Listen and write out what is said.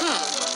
Hmm.